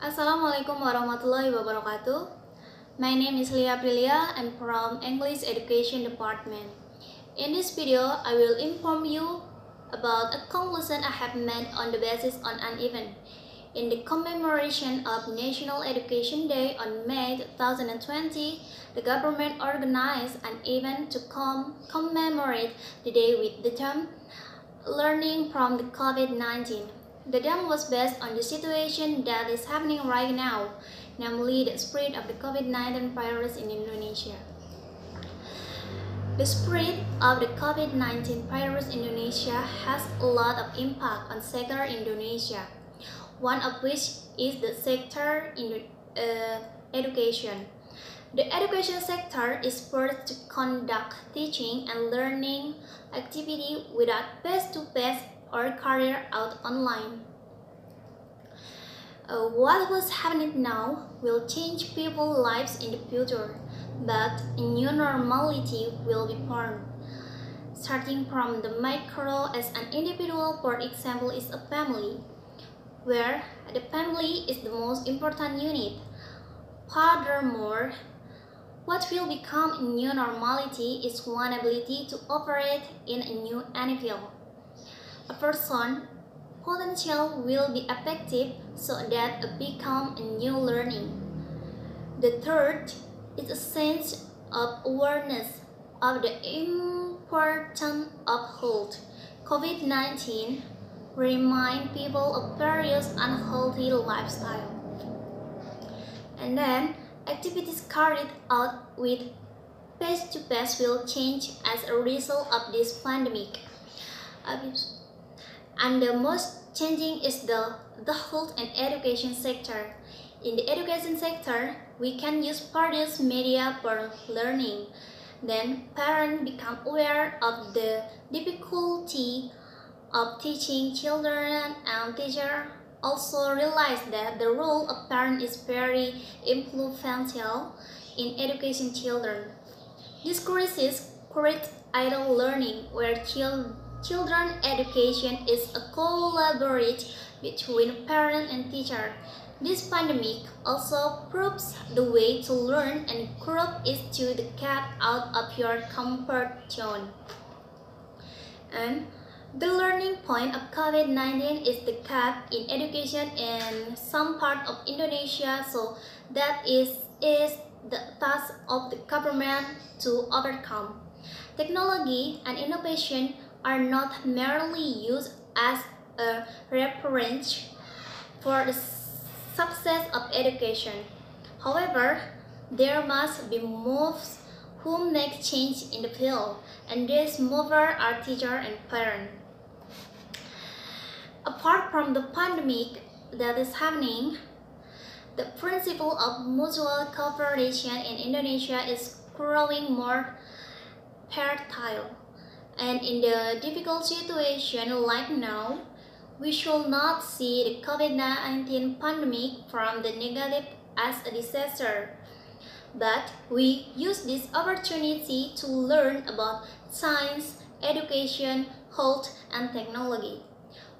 Assalamualaikum warahmatullahi wabarakatuh. My name is Lia Aprilia. I'm from English Education Department. In this video, I will inform you about a conclusion I have made on the basis on an event. In the commemoration of National Education Day on May 2020, the government organized an event to com commemorate the day with the term Learning from the COVID-19. The dam was based on the situation that is happening right now, namely the spread of the COVID-19 virus in Indonesia. The spread of the COVID-19 virus in Indonesia has a lot of impact on sector Indonesia, one of which is the sector in uh, education. The education sector is forced to conduct teaching and learning activity without face-to-face -face or carried out online. Uh, what was happening now will change people's lives in the future, but a new normality will be formed. Starting from the micro as an individual, for example, is a family, where the family is the most important unit. Furthermore, what will become a new normality is one ability to operate in a new environment a person potential will be effective so that it become a new learning. The third is a sense of awareness of the importance of health. COVID-19 remind people of various unhealthy lifestyle. And then activities carried out with face-to-face will change as a result of this pandemic and the most changing is the, the health and education sector. In the education sector, we can use various media for learning. Then parents become aware of the difficulty of teaching children and teachers also realize that the role of parent is very influential in education children. This crisis creates idle learning where children Children education is a collaboration between parent and teacher. This pandemic also proves the way to learn and grow is to the get out of your comfort zone. And the learning point of COVID-19 is the gap in education in some part of Indonesia, so that is, is the task of the government to overcome. Technology and innovation are not merely used as a reference for the success of education. However, there must be moves who make change in the field, and these movers are teachers and parents. Apart from the pandemic that is happening, the principle of mutual cooperation in Indonesia is growing more fertile. And in the difficult situation like now, we should not see the COVID-19 pandemic from the negative as a disaster. But we use this opportunity to learn about science, education, health, and technology.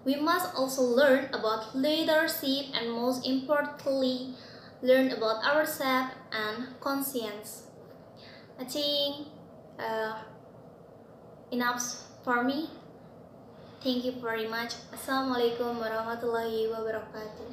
We must also learn about leadership and most importantly, learn about ourselves and conscience. I think uh, enough for me. Thank you very much. Assalamualaikum warahmatullahi wabarakatuh.